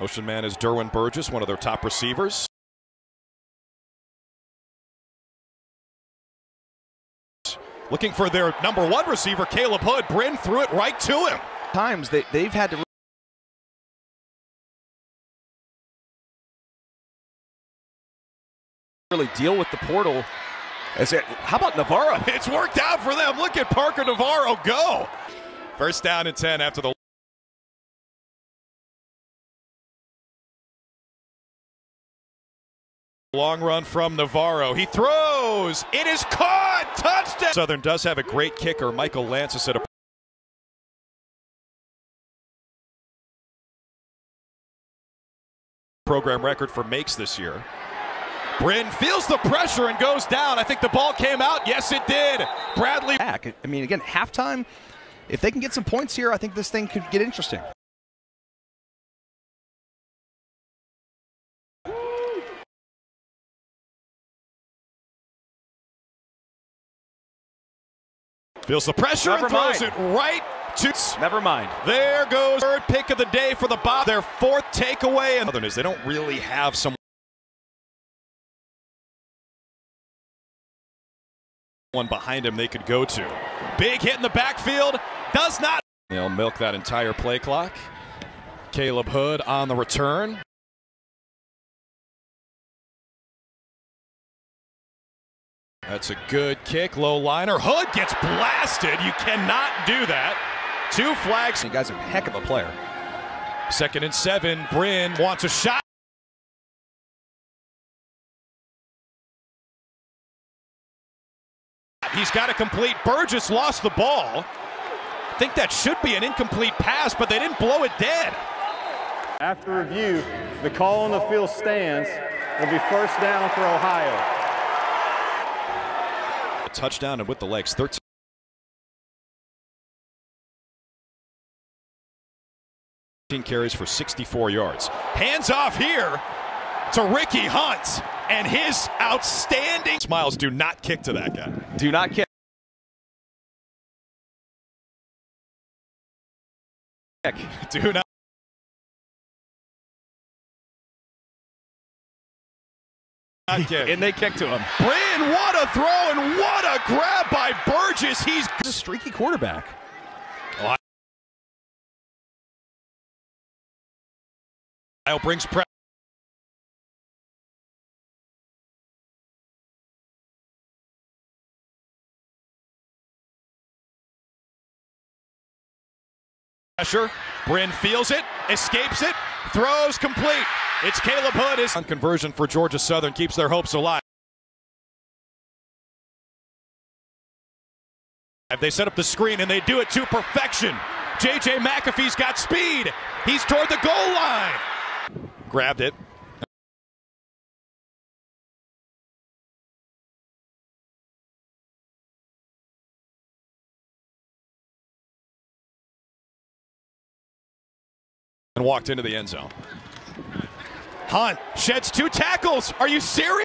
Ocean Man is Derwin Burgess, one of their top receivers. Looking for their number one receiver, Khaleb Hood. Brin threw it right to him. Times they, they've had to really deal with the portal. As it, how about Navarro? It's worked out for them. Look at Parker Navarro go. First down and 10 after the Long run from Navarro. He throws. It is caught. Touchdown. Southern does have a great kicker. Michael Lantz has set a program record for makes this year. Brin feels the pressure and goes down. I think the ball came out. Yes, it did. Bradley. Back. I mean, again, halftime. If they can get some points here, I think this thing could get interesting. Feels the pressure Never and throws mind. it right to. Never mind. There goes third pick of the day for the Bob. Their fourth takeaway. And Southern is they don't really have some. One behind him they could go to. Big hit in the backfield. Does not. They'll milk that entire play clock. Khaleb Hood on the return. That's a good kick. Low liner. Hood gets blasted. You cannot do that. Two flags. You guys are a heck of a player. Second and seven. Brin wants a shot. He's got to complete. Burgess lost the ball. I think that should be an incomplete pass, but they didn't blow it dead. After review, the call on the field stands. Will be first down for Ohio. Touchdown and with the legs. 13. carries for 64 yards. Hands off here to Ricky Hunt and his outstanding smiles. Do not kick to that guy. Do not kick. Do not. And they kick to him. Brin, what a throw and what a grab by Burgess. He's He's a streaky quarterback. Ohio brings pressure. Pressure. Brin feels it, escapes it, throws complete. It's Khaleb Hood. Is on conversion for Georgia Southern keeps their hopes alive. They set up the screen and they do it to perfection. JJ McAfee's got speed. He's toward the goal line. Grabbed it. And walked into the end zone. Hunt sheds two tackles. Are you serious?